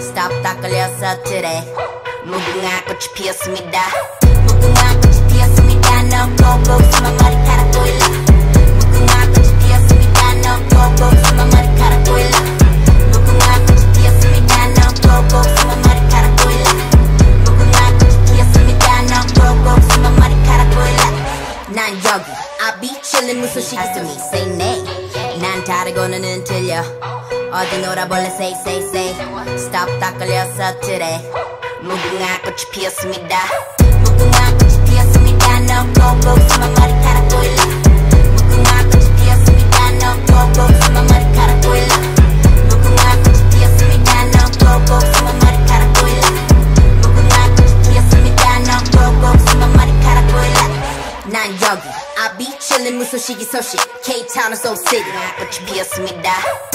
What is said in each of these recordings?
스탑 다 걸려서 그래 무궁화 꽃이 피었습니다 무궁화 꽃이 피었습니다 너 꼭꼭 숨어 머리카락 보일라 무궁화 꽃이 피었습니다 너 꼭꼭 숨어 머리카락 보일라 무궁화 꽃이 피었습니다 너 꼭꼭 숨어 머리카락 보일라 무궁화 꽃이 피었습니다 너 꼭꼭 숨어 머리카락 보일라 난 여기 I be chillin' 무슨 시기스미 say nay 난 다르고는 틀려 어디 놀아볼래? Say say say. Stop 다 걸려서 그래 무궁화 꽃이 피었습니다. 무궁화 꽃이 피었습니다. 너 꼭꼭 숨어 머리카락 보일라 무궁화 꽃이 피었습니다. 너 꼭꼭 숨어 머리카락 보일라 무궁화 꽃이 피었습니다. 너 꼭꼭 숨어 머리카락 보일라 무궁화 꽃이 피었습니다. 너 꼭꼭 숨어 머리카락 보일라 난 여기. I be chillin' 시기 소식? K-Town Soul City. 꽃이 피었습니다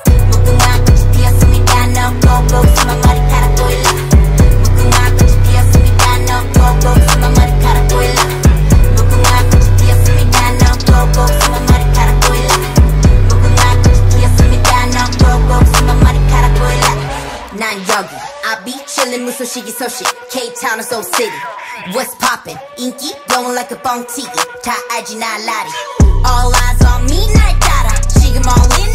Yogi. I be chillin' with so shit Cape Town is So City. What's poppin'? Inky blowin' like a bong tiki. Ka Aji na Lottie. All eyes on me, night data. Shigam all in.